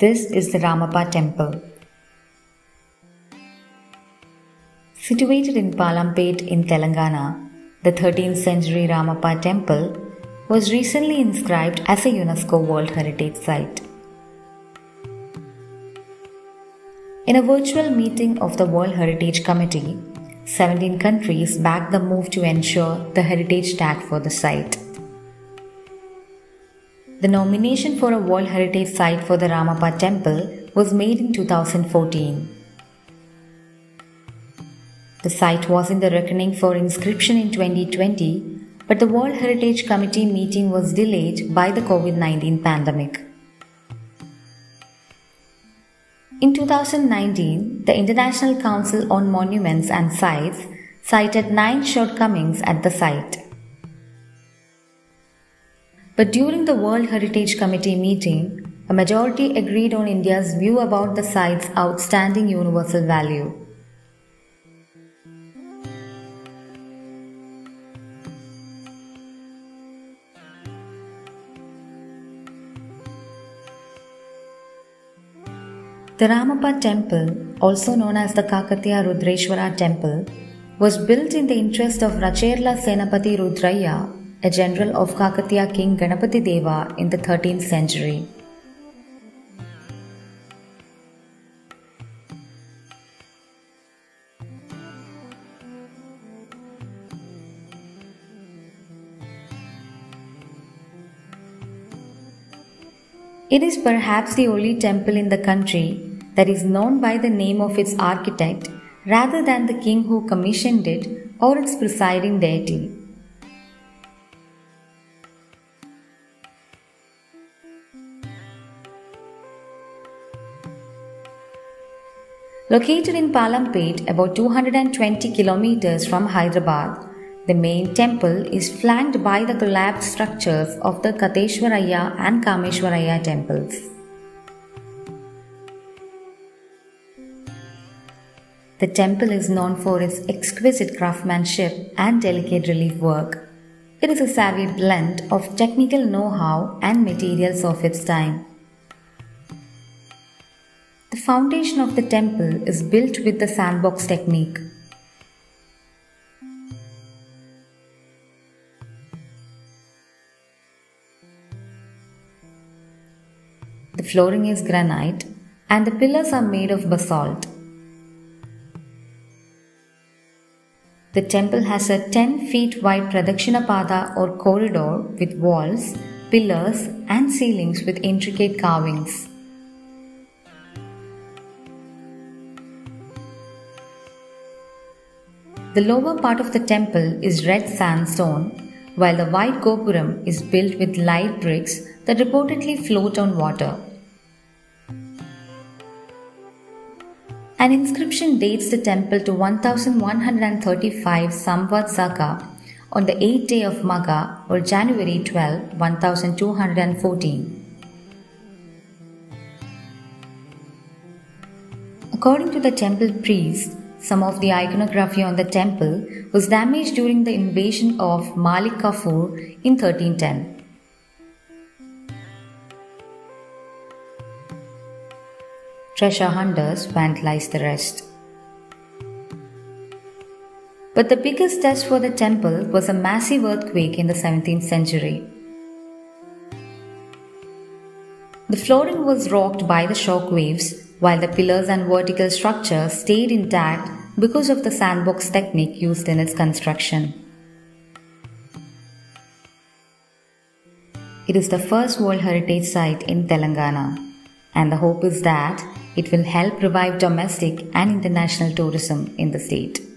This is the Ramappa temple. Situated in Palampet in Telangana, the 13th century Ramappa temple was recently inscribed as a UNESCO World Heritage Site. In a virtual meeting of the World Heritage Committee, 17 countries backed the move to ensure the heritage tag for the site. The nomination for a World Heritage Site for the Ramappa Temple was made in 2014. The site was in the reckoning for inscription in 2020, but the World Heritage Committee meeting was delayed by the COVID 19 pandemic. In 2019, the International Council on Monuments and Sites cited nine shortcomings at the site. But during the World Heritage Committee meeting, a majority agreed on India's view about the site's outstanding universal value. The Ramappa temple, also known as the Kakatiya Rudreshwara temple, was built in the interest of Racherla Senapati Rudraya, a general of Kakatiya king Ganapati Deva in the 13th century. It is perhaps the only temple in the country that is known by the name of its architect rather than the king who commissioned it or its presiding deity. Located in Palampet, about 220 kilometers from Hyderabad, the main temple is flanked by the collapsed structures of the Kateshwaraya and Kameshwaraya temples. The temple is known for its exquisite craftsmanship and delicate relief work. It is a savvy blend of technical know how and materials of its time. The foundation of the temple is built with the sandbox technique. The flooring is granite and the pillars are made of basalt. The temple has a 10 feet wide Pradakshinapada or corridor with walls, pillars, and ceilings with intricate carvings. The lower part of the temple is red sandstone, while the white gopuram is built with light bricks that reportedly float on water. An inscription dates the temple to 1135 Samvatsaka on the 8th day of Magha or January 12, 1214. According to the temple priest, some of the iconography on the temple was damaged during the invasion of Malik Kafur in 1310. treasure hunters vandalized the rest. But the biggest test for the temple was a massive earthquake in the 17th century. The flooring was rocked by the shock waves, while the pillars and vertical structure stayed intact because of the sandbox technique used in its construction. It is the first World Heritage Site in Telangana, and the hope is that it will help revive domestic and international tourism in the state.